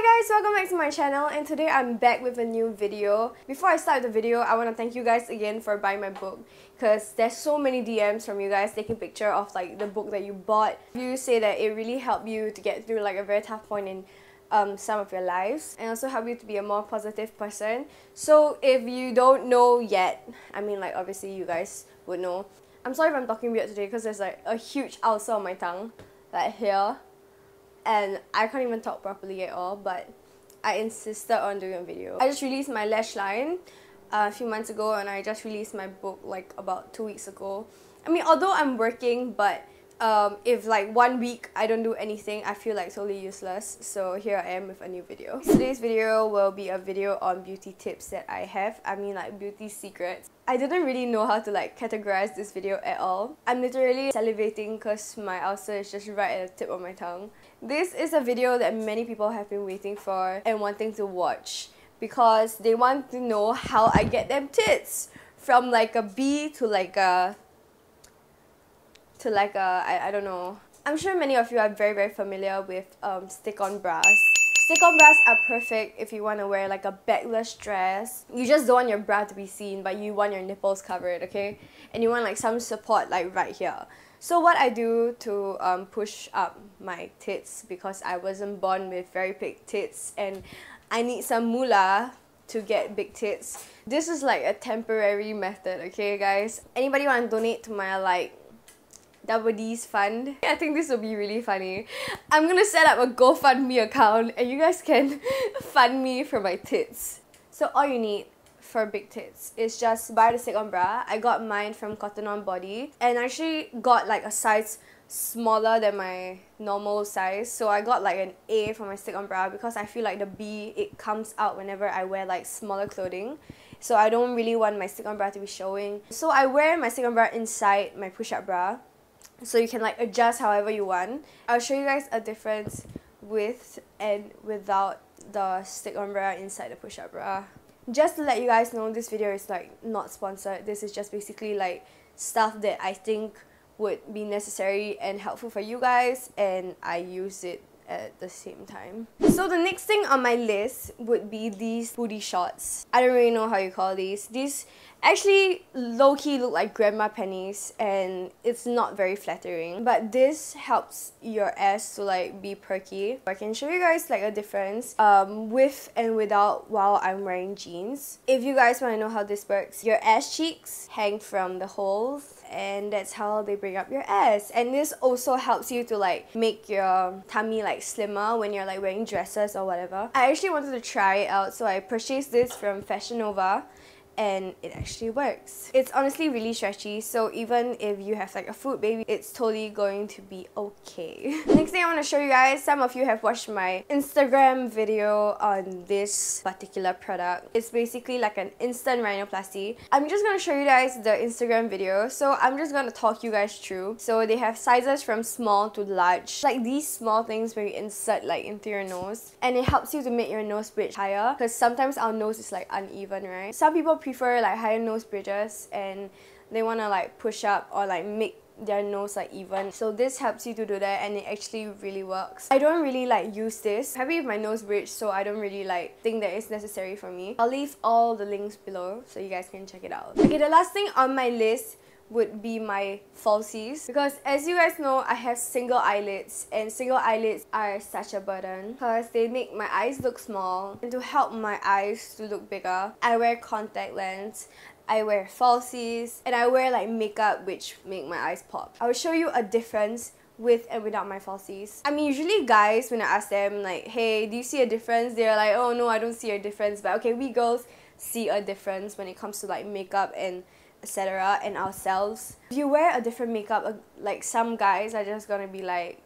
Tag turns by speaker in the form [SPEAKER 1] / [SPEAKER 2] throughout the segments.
[SPEAKER 1] Hi guys, welcome back to my channel and today I'm back with a new video. Before I start the video, I want to thank you guys again for buying my book because there's so many DMs from you guys taking picture of like the book that you bought. You say that it really helped you to get through like a very tough point in um, some of your lives and also help you to be a more positive person. So if you don't know yet, I mean like obviously you guys would know. I'm sorry if I'm talking weird today because there's like a huge ulcer on my tongue, like here and I can't even talk properly at all, but I insisted on doing a video. I just released my lash line uh, a few months ago and I just released my book like about two weeks ago. I mean, although I'm working, but um, if like one week I don't do anything, I feel like totally useless. So here I am with a new video. Today's video will be a video on beauty tips that I have. I mean like beauty secrets. I didn't really know how to like categorize this video at all. I'm literally salivating because my ulcer is just right at the tip of my tongue. This is a video that many people have been waiting for and wanting to watch because they want to know how I get them tits from like a B to like a to like a I, I don't know. I'm sure many of you are very very familiar with um, stick-on bras. Stick-on bras are perfect if you want to wear like a backless dress. You just don't want your bra to be seen but you want your nipples covered, okay? And you want like some support like right here. So what I do to um, push up my tits because I wasn't born with very big tits and I need some moolah to get big tits. This is like a temporary method, okay guys? Anybody want to donate to my like Double D's fund. I think this will be really funny. I'm gonna set up a GoFundMe account and you guys can fund me for my tits. So all you need for big tits is just buy the stick-on bra. I got mine from Cotton On Body and I actually got like a size smaller than my normal size so I got like an A for my stick-on bra because I feel like the B it comes out whenever I wear like smaller clothing so I don't really want my stick-on bra to be showing so I wear my stick-on bra inside my push-up bra so you can like adjust however you want. I'll show you guys a difference with and without the stick-on bra inside the push-up bra. Just to let you guys know, this video is like not sponsored. This is just basically like stuff that I think would be necessary and helpful for you guys and I use it at the same time. So the next thing on my list would be these booty shorts. I don't really know how you call these. These actually low-key look like grandma panties and it's not very flattering. But this helps your ass to like be perky. I can show you guys like a difference um, with and without while I'm wearing jeans. If you guys want to know how this works your ass cheeks hang from the holes and that's how they bring up your ass. And this also helps you to like make your tummy like slimmer when you're like wearing dresses or whatever. I actually wanted to try it out so I purchased this from Fashion Nova and it actually works. It's honestly really stretchy so even if you have like a foot baby it's totally going to be okay. Next thing I want to show you guys, some of you have watched my Instagram video on this particular product. It's basically like an instant rhinoplasty. I'm just going to show you guys the Instagram video so I'm just going to talk you guys through. So they have sizes from small to large. Like these small things where you insert like into your nose and it helps you to make your nose bridge higher because sometimes our nose is like uneven right. Some people prefer like higher nose bridges and they want to like push up or like make their nose like even. So this helps you to do that and it actually really works. I don't really like use this. I'm happy with my nose bridge so i don't really like think that it's necessary for me. I'll leave all the links below so you guys can check it out. Okay the last thing on my list would be my falsies because as you guys know I have single eyelids and single eyelids are such a burden because they make my eyes look small and to help my eyes to look bigger I wear contact lens I wear falsies and I wear like makeup which make my eyes pop. I will show you a difference with and without my falsies. I mean usually guys when I ask them like hey do you see a difference they're like oh no I don't see a difference but okay we girls see a difference when it comes to like makeup and etc and ourselves. If you wear a different makeup uh, like some guys are just gonna be like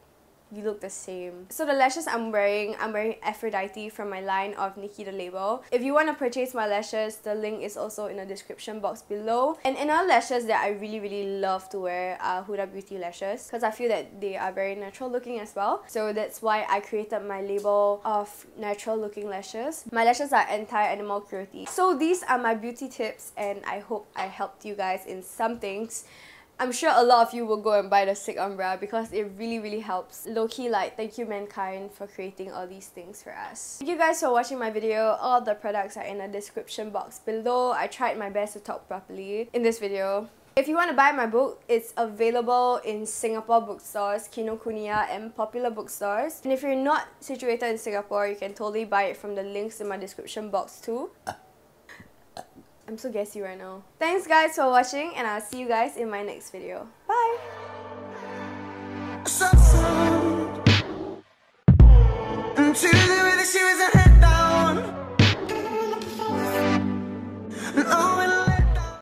[SPEAKER 1] you look the same. So the lashes I'm wearing, I'm wearing Aphrodite from my line of Nikki the Label. If you want to purchase my lashes, the link is also in the description box below. And another lashes that I really really love to wear are Huda Beauty lashes because I feel that they are very natural looking as well. So that's why I created my label of natural looking lashes. My lashes are anti-animal cruelty. So these are my beauty tips and I hope I helped you guys in some things. I'm sure a lot of you will go and buy the stick-on bra because it really really helps. Low-key like thank you mankind for creating all these things for us. Thank you guys for watching my video. All the products are in the description box below. I tried my best to talk properly in this video. If you want to buy my book, it's available in Singapore bookstores, Kinokuniya and popular bookstores. And if you're not situated in Singapore, you can totally buy it from the links in my description box too. I'm so gassy right now. Thanks guys for watching and I'll see you guys in my next video. Bye!